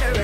better